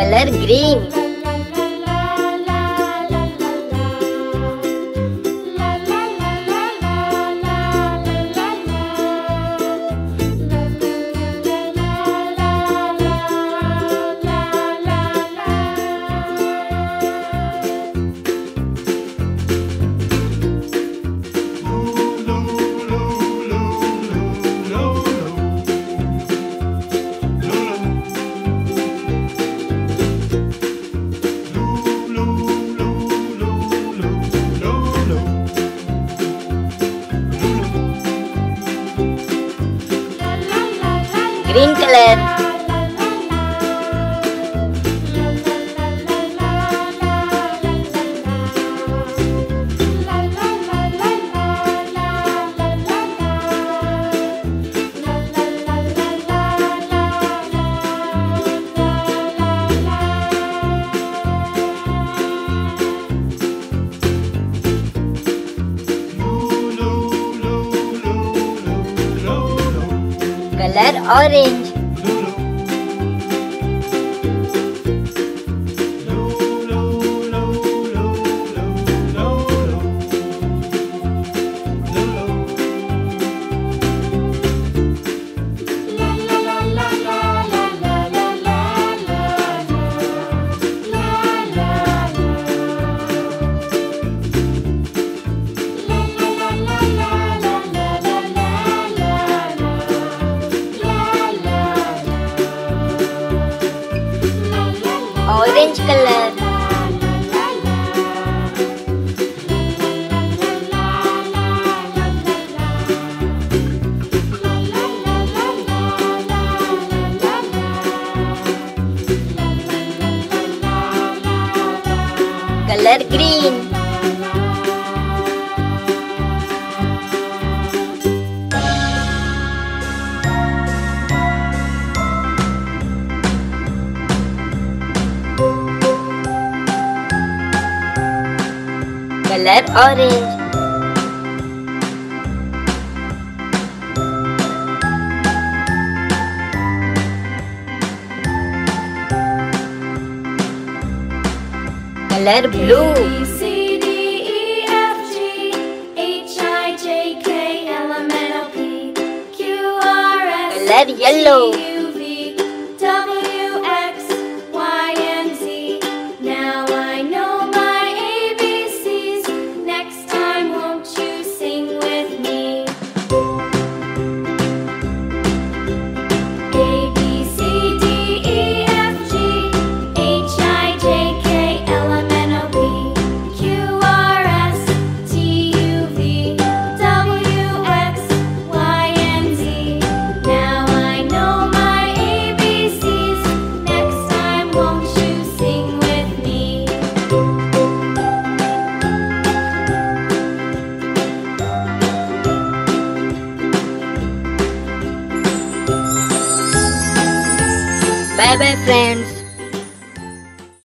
Color green. Green color. Colour orange. Orange color. Color green. Color orange. Color blue. B, C, D, E, F, G, H, I, J, K, L, M, N, O, P, Q, R, S, Color yellow. Bye bye friends.